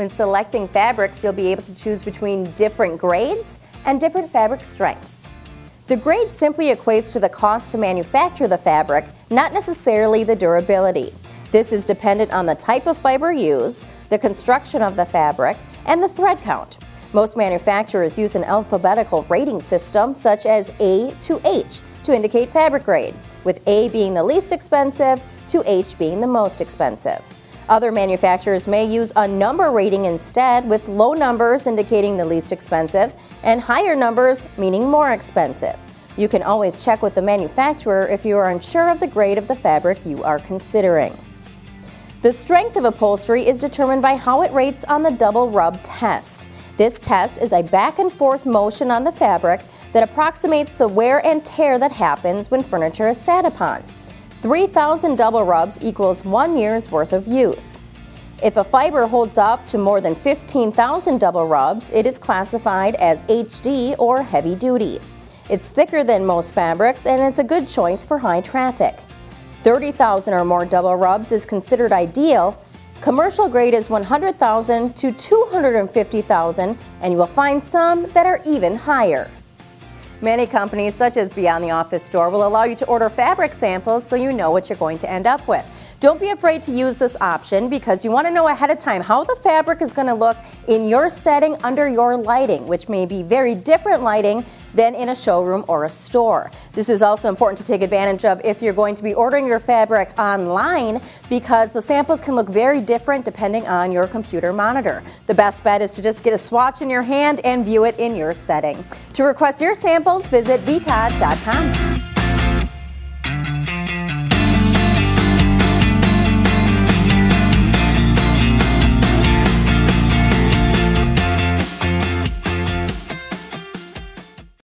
When selecting fabrics, you'll be able to choose between different grades and different fabric strengths. The grade simply equates to the cost to manufacture the fabric, not necessarily the durability. This is dependent on the type of fiber used, the construction of the fabric, and the thread count. Most manufacturers use an alphabetical rating system such as A to H to indicate fabric grade, with A being the least expensive to H being the most expensive. Other manufacturers may use a number rating instead, with low numbers indicating the least expensive and higher numbers meaning more expensive. You can always check with the manufacturer if you are unsure of the grade of the fabric you are considering. The strength of upholstery is determined by how it rates on the double rub test. This test is a back and forth motion on the fabric that approximates the wear and tear that happens when furniture is sat upon. 3,000 double rubs equals one year's worth of use. If a fiber holds up to more than 15,000 double rubs, it is classified as HD or heavy duty. It's thicker than most fabrics and it's a good choice for high traffic. 30,000 or more double rubs is considered ideal. Commercial grade is 100,000 to 250,000 and you will find some that are even higher. Many companies, such as Beyond the Office Door, will allow you to order fabric samples so you know what you're going to end up with. Don't be afraid to use this option because you want to know ahead of time how the fabric is going to look in your setting under your lighting, which may be very different lighting than in a showroom or a store. This is also important to take advantage of if you're going to be ordering your fabric online because the samples can look very different depending on your computer monitor. The best bet is to just get a swatch in your hand and view it in your setting. To request your samples, visit btod.com.